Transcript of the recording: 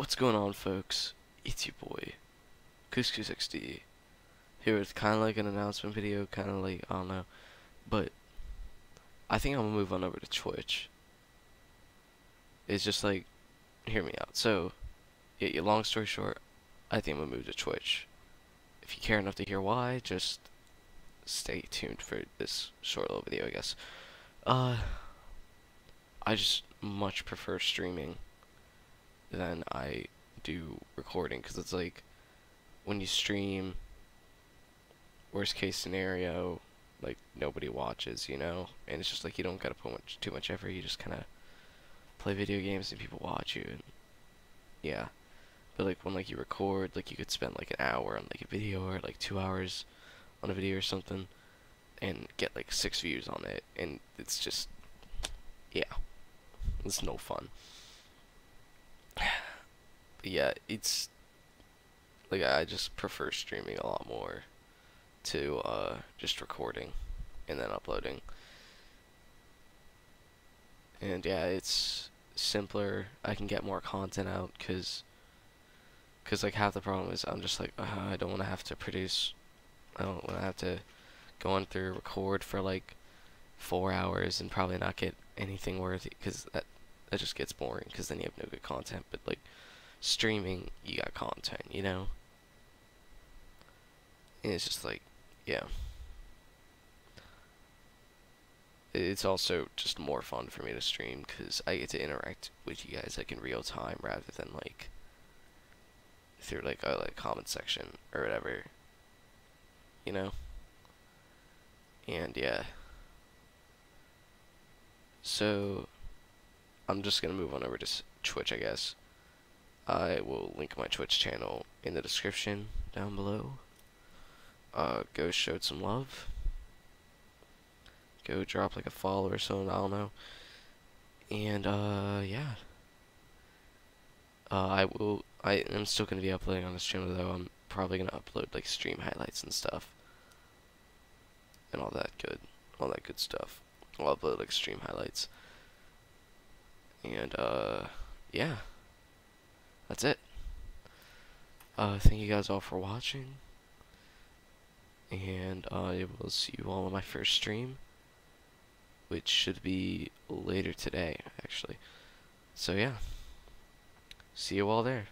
What's going on, folks? It's your boy, Couscous here with kind of like an announcement video, kind of like, I don't know, but I think I'm gonna move on over to Twitch. It's just like, hear me out. So, yeah, long story short, I think I'm gonna move to Twitch. If you care enough to hear why, just stay tuned for this short little video, I guess. Uh, I just much prefer streaming than I do recording because it's like when you stream worst case scenario like nobody watches you know? And it's just like you don't gotta put much too much effort you just kind of play video games and people watch you and yeah. But like when like you record like you could spend like an hour on like a video or like two hours on a video or something and get like six views on it and it's just yeah. It's no fun yeah, it's like I just prefer streaming a lot more to uh, just recording and then uploading. And yeah, it's simpler. I can get more content out because cause like half the problem is I'm just like uh, I don't want to have to produce. I don't want to have to go on through record for like four hours and probably not get anything worthy because that that just gets boring because then you have no good content. But like streaming, you got content, you know? And it's just like, yeah. It's also just more fun for me to stream because I get to interact with you guys like in real time rather than like through like a like comment section or whatever. You know? And yeah. So I'm just gonna move on over to Twitch, I guess. I will link my Twitch channel in the description down below. Uh, go show it some love. Go drop like a follow or something, I don't know. And, uh, yeah. Uh, I will, I am still going to be uploading on this channel though. I'm probably going to upload like stream highlights and stuff. And all that good, all that good stuff. I'll upload like stream highlights. And, uh, yeah that's it. Uh, thank you guys all for watching. And I will see you all on my first stream. Which should be later today, actually. So yeah. See you all there.